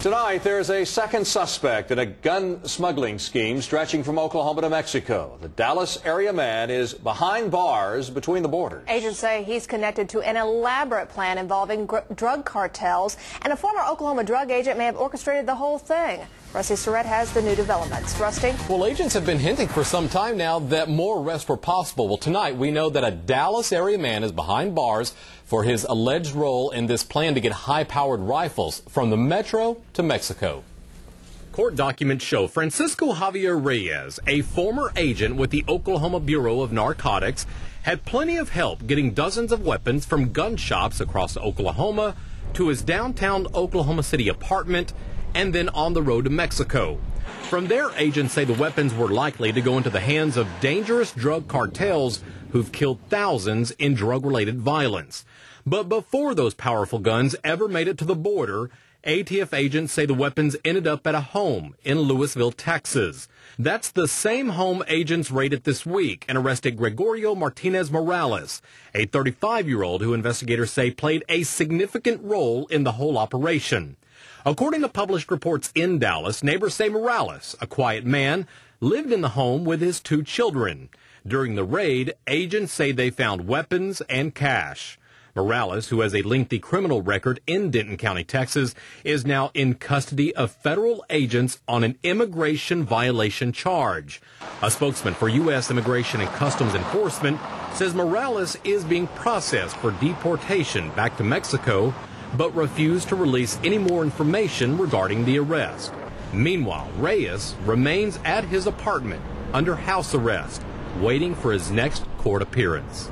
Tonight, there's a second suspect in a gun smuggling scheme stretching from Oklahoma to Mexico. The Dallas area man is behind bars between the borders. Agents say he's connected to an elaborate plan involving drug cartels, and a former Oklahoma drug agent may have orchestrated the whole thing. Rusty Surrett has the new developments. Rusty? Well, agents have been hinting for some time now that more arrests were possible. Well, tonight we know that a Dallas area man is behind bars for his alleged role in this plan to get high-powered rifles from the metro to Mexico. Court documents show Francisco Javier Reyes, a former agent with the Oklahoma Bureau of Narcotics, had plenty of help getting dozens of weapons from gun shops across Oklahoma to his downtown Oklahoma City apartment and then on the road to Mexico. From there, agents say the weapons were likely to go into the hands of dangerous drug cartels who've killed thousands in drug related violence. But before those powerful guns ever made it to the border, ATF agents say the weapons ended up at a home in Lewisville, Texas. That's the same home agents raided this week and arrested Gregorio Martinez Morales, a 35 year old who investigators say played a significant role in the whole operation. According to published reports in Dallas, neighbors say Morales, a quiet man, lived in the home with his two children. During the raid, agents say they found weapons and cash. Morales, who has a lengthy criminal record in Denton County, Texas, is now in custody of federal agents on an immigration violation charge. A spokesman for U.S. Immigration and Customs Enforcement says Morales is being processed for deportation back to Mexico but refused to release any more information regarding the arrest. Meanwhile, Reyes remains at his apartment under house arrest, waiting for his next court appearance.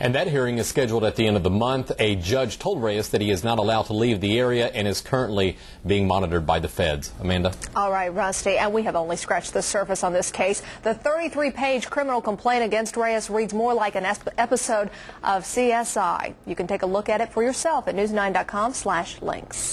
And that hearing is scheduled at the end of the month. A judge told Reyes that he is not allowed to leave the area and is currently being monitored by the feds. Amanda? All right, Rusty. And we have only scratched the surface on this case. The 33 page criminal complaint against Reyes reads more like an episode of CSI. You can take a look at it for yourself at news9.com slash links.